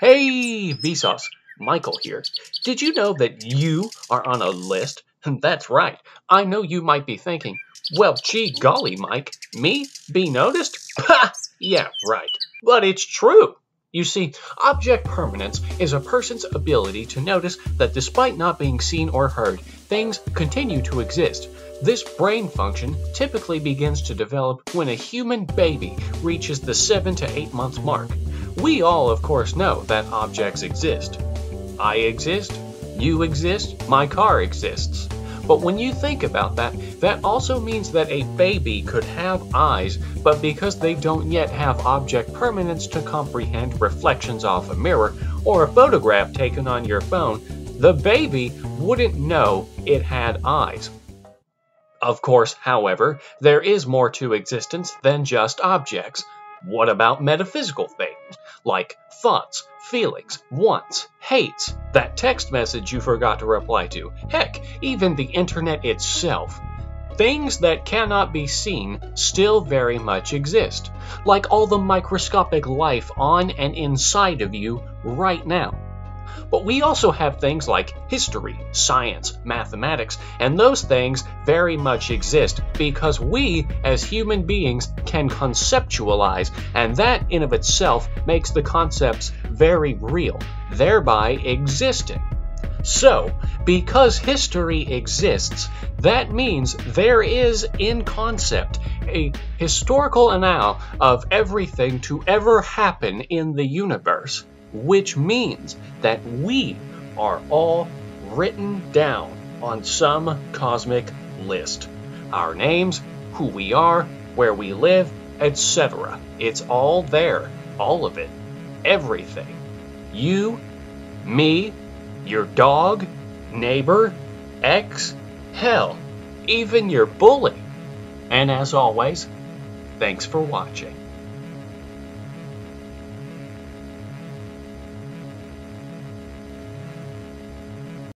Hey, Vsauce, Michael here. Did you know that you are on a list? That's right. I know you might be thinking, well, gee golly, Mike, me be noticed? Yeah, right. But it's true. You see, object permanence is a person's ability to notice that despite not being seen or heard, things continue to exist. This brain function typically begins to develop when a human baby reaches the 7 to 8 month mark. We all, of course, know that objects exist. I exist, you exist, my car exists. But when you think about that, that also means that a baby could have eyes, but because they don't yet have object permanence to comprehend reflections off a mirror or a photograph taken on your phone, the baby wouldn't know it had eyes. Of course, however, there is more to existence than just objects. What about metaphysical things, like thoughts, feelings, wants, hates, that text message you forgot to reply to, heck, even the internet itself? Things that cannot be seen still very much exist, like all the microscopic life on and inside of you right now. But we also have things like history, science, mathematics, and those things very much exist because we, as human beings, can conceptualize, and that in of itself makes the concepts very real, thereby existing. So, because history exists, that means there is, in concept, a historical annal of everything to ever happen in the universe which means that we are all written down on some cosmic list. Our names, who we are, where we live, etc. It's all there, all of it, everything. You, me, your dog, neighbor, ex, hell, even your bully. And as always, thanks for watching.